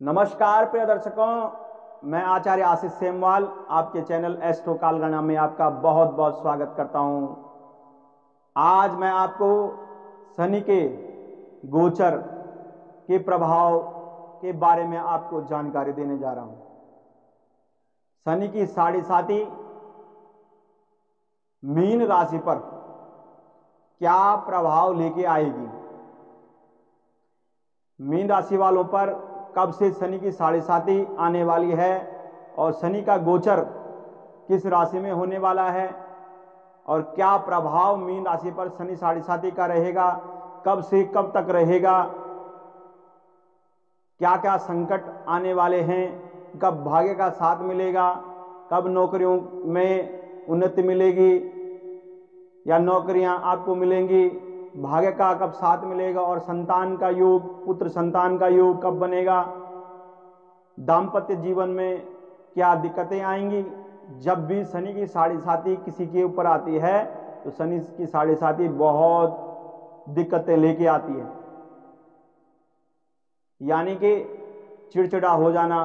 नमस्कार, प्रिय दर्शकों। मैं आचार्य आशीष सेमवाल, आपके चैनल एस्ट्रो कालगणा में आपका बहुत बहुत स्वागत करता हूँ। आज मैं आपको शनि के गोचर के प्रभाव के बारे में आपको जानकारी देने जा रहा हूँ। शनि की साढ़े साथी मीन राशि पर क्या प्रभाव लेके आएगी? मीन राशि वालों पर कब से शनि की साढ़े साथी आने वाली है और शनि का गोचर किस राशि में होने वाला है और क्या प्रभाव मीन राशि पर शनि साढ़े साथी का रहेगा, कब से कब तक रहेगा क्या क्या संकट आने वाले हैं, कब भाग्य का साथ मिलेगा, कब नौकरियों में उन्नति मिलेगी या नौकरियाँ आपको मिलेंगी भाग्य का कब साथ मिलेगा और संतान का योग, पुत्र संतान का योग कब बनेगा? दाम्पत्य जीवन में क्या दिक्कतें आएँगी? जब भी शनि की साढ़े साथी किसी के ऊपर आती है तो शनि की साढ़े साथी बहुत दिक्कतें लेके आती है। यानी कि चिड़चिड़ा हो जाना,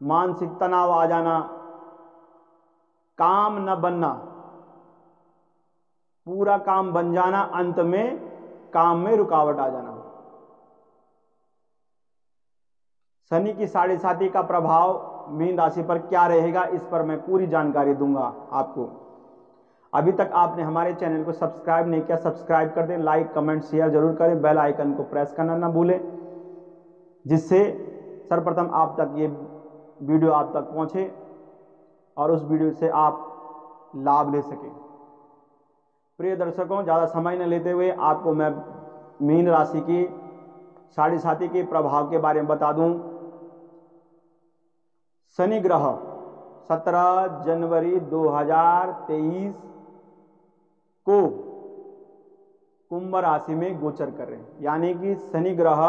मानसिक तनाव आ जाना, काम न बनना पूरा काम बन जाना, अंत में काम में रुकावट आ जाना। शनि की साढ़े साथी का प्रभाव मीन राशि पर क्या रहेगा, इस पर मैं पूरी जानकारी दूँगा आपको। अभी तक आपने हमारे चैनल को सब्सक्राइब नहीं किया, सब्सक्राइब कर दें, लाइक, कमेंट, शेयर ज़रूर करें, बेल आइकन को प्रेस करना ना भूलें, जिससे सर्वप्रथम आप तक ये वीडियो आप तक पहुँचे और उस वीडियो से आप लाभ ले सकें। प्रिय दर्शकों ज़्यादा समय न लेते हुए आपको मैं मीन राशि की साढ़े साथी के प्रभाव के बारे में बता दूँ। शनि ग्रह 17 जनवरी 2023 को कुंभ राशि में गोचर कर रहे हैं। यानी कि शनि ग्रह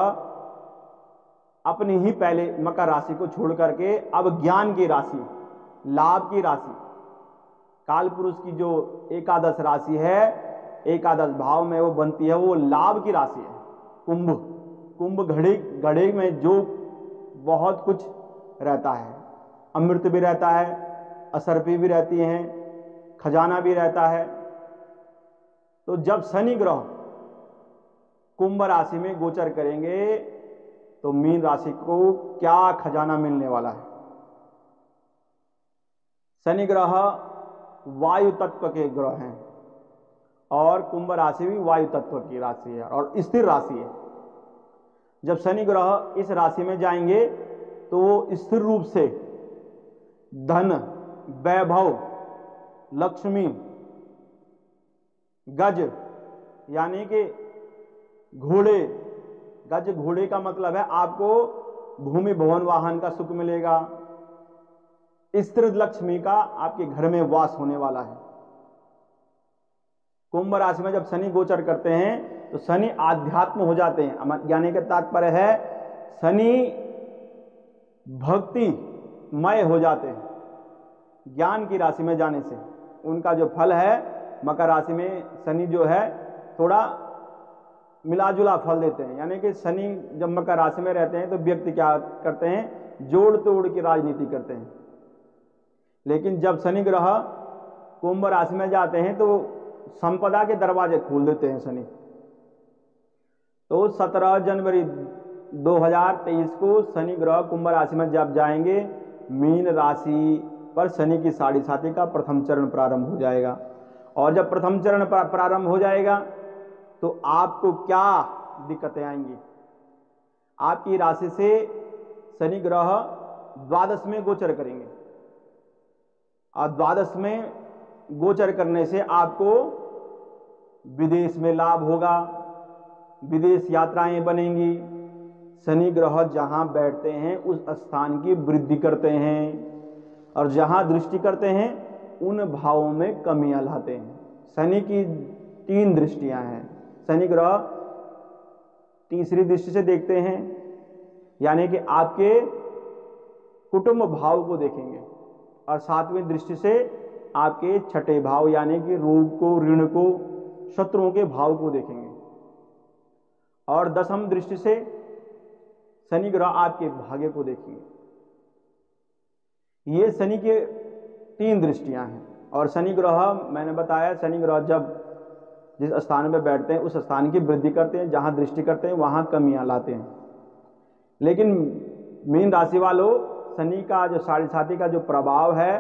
अपनी ही पहले मकर राशि को छोड़ करके अब ज्ञान की राशि, लाभ की राशि काल पुरुष की जो एकादश राशि है, एकादश भाव में वो बनती है, वो लाभ की राशि है। कुंभ कुंभ घड़े घड़े में जो बहुत कुछ रहता है। अमृत भी रहता है असरपी भी रहती हैं, खजाना भी रहता है। तो जब शनि ग्रह कुंभ राशि में गोचर करेंगे तो मीन राशि को क्या खजाना मिलने वाला है? शनि ग्रह वायु तत्व के ग्रह हैं। और कुंभ राशि भी वायु तत्व की राशि है और स्थिर राशि है। जब शनि ग्रह इस राशि में जाएँगे तो वो स्थिर रूप से धन, वैभव, लक्ष्मी, गज, यानी कि घोड़े, गज घोड़े का मतलब है आपको भूमि, भवन, वाहन का सुख मिलेगा। स्थिर लक्ष्मी का आपके घर में वास होने वाला है। कुंभ राशि में जब शनि गोचर करते हैं तो शनि आध्यात्म हो जाते हैं। यानी कि तात्पर्य है, शनि भक्ति मय हो जाते हैं ज्ञान की राशि में जाने से। उनका जो फल है, मकर राशि में शनि जो है, थोड़ा मिलाजुला फल देते हैं। यानी कि शनि जब मकर राशि में रहते हैं तो व्यक्ति क्या करते हैं? जोड़ तोड़ की राजनीति करते हैं। लेकिन जब शनि ग्रह कुंभ राशि में जाते हैं तो संपदा के दरवाजे खोल देते हैं शनि। तो 17 जनवरी 2023 को शनि ग्रह कुंभ राशि में जब जाएँगे, मीन राशि पर शनि की साढ़े साथी का प्रथम चरण प्रारंभ हो जाएगा। और जब प्रथम चरण प्रारंभ हो जाएगा तो आपको क्या दिक्कतें आएँगी? आपकी राशि से शनि ग्रह द्वादश में गोचर करेंगे। और द्वादश में गोचर करने से आपको विदेश में लाभ होगा। विदेश यात्राएँ बनेंगी। शनि ग्रह जहाँ बैठते हैं, उस स्थान की वृद्धि करते हैं और जहाँ दृष्टि करते हैं, उन भावों में कमियाँ लाते हैं। शनि की तीन दृष्टियाँ हैं। शनि ग्रह तीसरी दृष्टि से देखते हैं, यानी कि आपके कुटुंब भाव को देखेंगे। और सातवीं दृष्टि से आपके छठे भाव, यानी कि रोग को, ऋण को, शत्रुओं के भाव को देखेंगे। और दसम दृष्टि से शनि ग्रह आपके भाग्य को देखेंगे। ये शनि के तीन दृष्टियाँ हैं। और शनि ग्रह, मैंने बताया, शनि ग्रह जब जिस स्थान पर बैठते हैं, उस स्थान की वृद्धि करते हैं, जहाँ दृष्टि करते हैं, वहाँ कमियाँ लाते हैं। लेकिन मीन राशि वालों शनि का जो साढ़े साथी का जो प्रभाव है,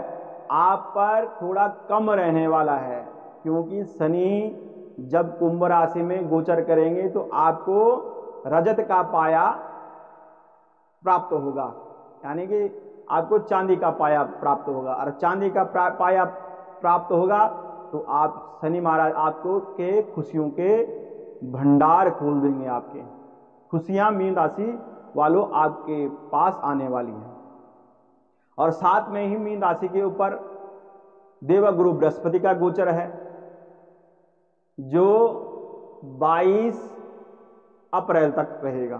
आप पर थोड़ा कम रहने वाला है। क्योंकि शनि जब कुंभ राशि में गोचर करेंगे तो आपको रजत का पाया प्राप्त होगा। यानी कि आपको चांदी का पाया प्राप्त होगा। और चांदी का पाया प्राप्त होगा तो आप शनि महाराज आपको के खुशियों के भंडार खोल देंगे आपके। खुशियाँ मीन राशि वालों आपके पास आने वाली हैं। और साथ में ही मीन राशि के ऊपर देवगुरु बृहस्पति का गोचर है, जो 22 अप्रैल तक रहेगा।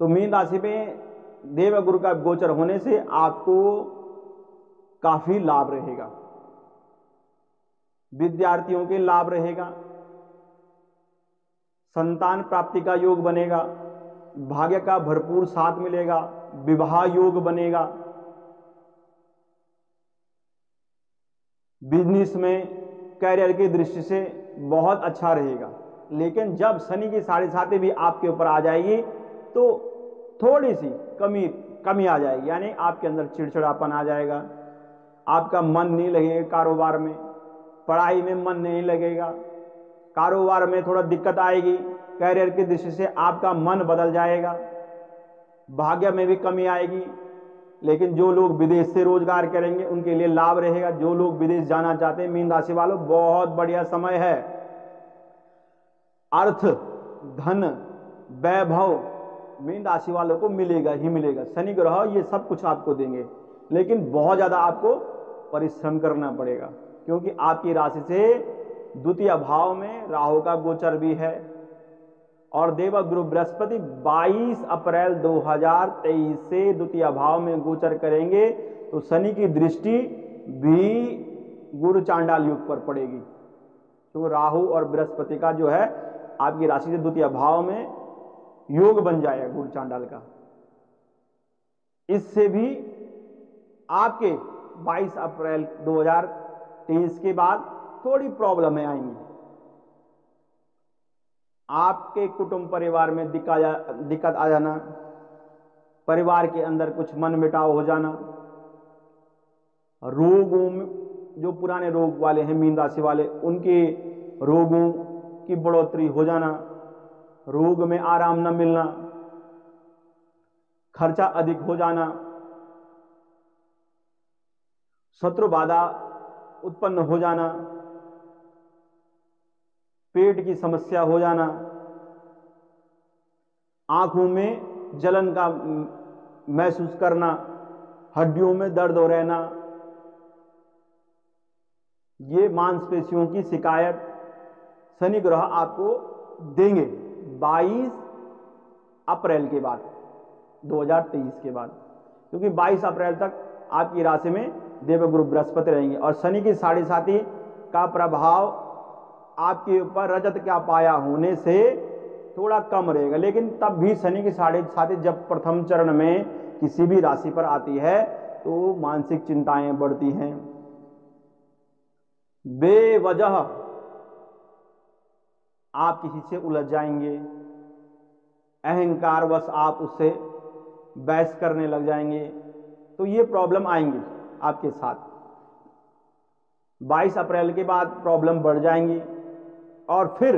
तो मीन राशि में देवगुरु का गोचर होने से आपको काफ़ी लाभ रहेगा। विद्यार्थियों के लाभ रहेगा। संतान प्राप्ति का योग बनेगा। भाग्य का भरपूर साथ मिलेगा। विवाह योग बनेगा। बिज़नेस में कैरियर की दृष्टि से बहुत अच्छा रहेगा। लेकिन जब शनि की साढ़े साथी भी आपके ऊपर आ जाएगी तो थोड़ी सी कमी कमी आ जाएगी। यानी आपके अंदर चिड़चिड़ापन आ जाएगा। आपका मन नहीं लगेगा कारोबार में। पढ़ाई में मन नहीं लगेगा। कारोबार में थोड़ा दिक्कत आएगी। कैरियर की दृष्टि से आपका मन बदल जाएगा। भाग्य में भी कमी आएगी, लेकिन जो लोग विदेश से रोज़गार करेंगे, उनके लिए लाभ रहेगा। जो लोग विदेश जाना चाहते हैं, मीन राशि वालों, बहुत बढ़िया समय है। अर्थ, धन, वैभव, मीन राशि वालों को मिलेगा ही मिलेगा। शनि ग्रह, ये सब कुछ आपको देंगे, लेकिन बहुत ज़्यादा आपको परिश्रम करना पड़ेगा, क्योंकि आपकी राशि से द्वितीय भाव में राहु का गोचर भी है। और देवगुरु बृहस्पति 22 अप्रैल 2023 से द्वितीय भाव में गोचर करेंगे तो शनि की दृष्टि भी गुरु चांडाल युग पर पड़ेगी। तो राहु और बृहस्पति का जो है, आपकी राशि से द्वितीय भाव में योग बन जाएगा गुरु चांडाल का। इससे भी आपके 22 अप्रैल 2023 के बाद थोड़ी प्रॉब्लम आएँगी। आपके कुटुंब परिवार में दिक्कत आ जाना, परिवार के अंदर कुछ मन मिटाव हो जाना, रोगों जो पुराने रोग वाले हैं, मीन राशि वाले, उनके रोगों की बढ़ोतरी हो जाना, रोग में आराम न मिलना, खर्चा अधिक हो जाना, शत्रु बाधा उत्पन्न हो जाना पेट की समस्या हो जाना, आँखों में जलन का महसूस करना, हड्डियों में दर्द हो रहना, ये मांसपेशियों की शिकायत शनि ग्रह आपको देंगे। 22 अप्रैल के बाद 2023 के बाद, क्योंकि 22 अप्रैल तक आपकी राशि में देवगुरु बृहस्पति रहेंगे और शनि की साढ़े साथी का प्रभाव आपके ऊपर रजत का पाया होने से थोड़ा कम रहेगा। लेकिन तब भी शनि की साढ़े साथी जब प्रथम चरण में किसी भी राशि पर आती है तो मानसिक चिंताएँ बढ़ती हैं। बेवजह आप किसी से उलझ जाएँगे। अहंकार वश आप उससे बहस करने लग जाएँगे। तो ये प्रॉब्लम आएँगी आपके साथ। 22 अप्रैल के बाद प्रॉब्लम बढ़ जाएँगी। और फिर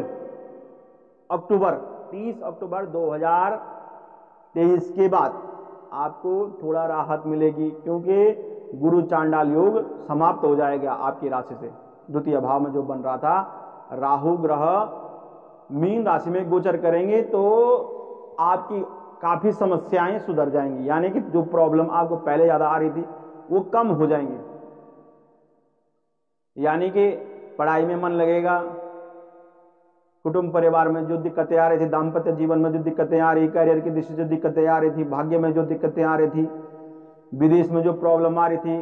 अक्टूबर 30 अक्टूबर 2023 के बाद आपको थोड़ा राहत मिलेगी, क्योंकि गुरु चांडाल योग समाप्त हो जाएगा आपकी राशि से। द्वितीय भाव में जो बन रहा था, राहु ग्रह मीन राशि में गोचर करेंगे तो आपकी काफ़ी समस्याएँ सुधर जाएँगी। यानी कि जो प्रॉब्लम आपको पहले ज़्यादा आ रही थी, वो कम हो जाएँगे। यानी कि पढ़ाई में मन लगेगा कुटुंब परिवार में जो दिक्कतें आ रही थी, दाम्पत्य जीवन में जो दिक्कतें आ रही करियर की दृष्टि से दिक्कतें आ रही थी, भाग्य में जो दिक्कतें आ रही थी, विदेश में जो प्रॉब्लम आ रही थी,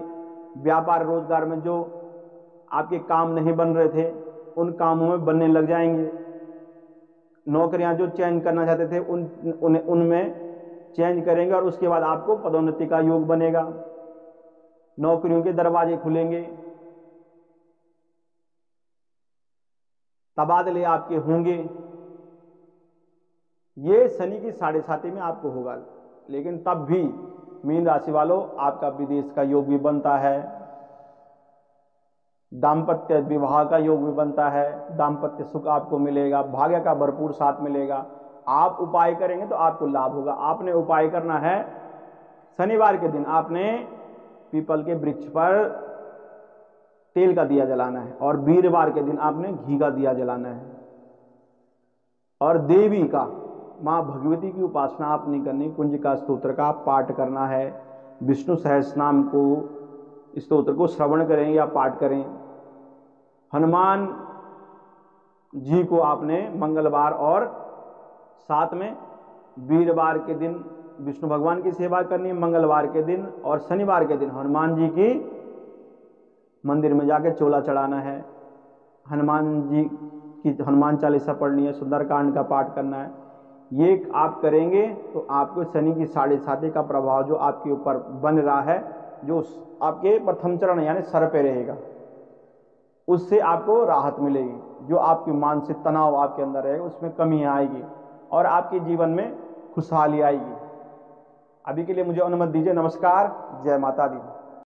व्यापार, रोज़गार में जो आपके काम नहीं बन रहे थे, उन कामों में बनने लग जाएँगे। नौकरियाँ जो चेंज करना चाहते थे, उन उन उनमें चेंज करेंगे और उसके बाद आपको पदोन्नति का योग बनेगा। नौकरियों के दरवाजे खुलेंगे। तबादले आपके होंगे। ये शनि की साढ़े साथी में आपको होगा। लेकिन तब भी मीन राशि वालों, आपका विदेश का योग भी बनता है। दाम्पत्य विवाह का योग भी बनता है। दाम्पत्य सुख आपको मिलेगा। भाग्य का भरपूर साथ मिलेगा। आप उपाय करेंगे तो आपको लाभ होगा। आपने उपाय करना है। शनिवार के दिन आपने पीपल के वृक्ष पर तेल का दिया जलाना है और वीरवार के दिन आपने घी का दिया जलाना है। और देवी का, माँ भगवती की उपासना आप नहीं करनी, कुंज का स्तोत्र का पाठ करना है। विष्णु सहस नाम को स्तोत्र को श्रवण करें या पाठ करें। हनुमान जी को आपने मंगलवार और साथ में वीरवार के दिन विष्णु भगवान की सेवा करनी, मंगलवार के दिन और शनिवार के दिन हनुमान जी की मंदिर में जाके चोला चढ़ाना है। हनुमान जी की, हनुमान चालीसा पढ़नी है, सुंदरकांड का पाठ करना है। ये आप करेंगे तो आपको शनि की साढ़े साथी का प्रभाव जो आपके ऊपर बन रहा है, जो आपके प्रथम चरण यानी सर पे रहेगा, उससे आपको राहत मिलेगी। जो आपकी मानसिक तनाव आपके अंदर रहेगा, उसमें कमी आएगी और आपके जीवन में खुशहाली आएगी। अभी के लिए मुझे अनुमति दीजिए। नमस्कार। जय माता दी।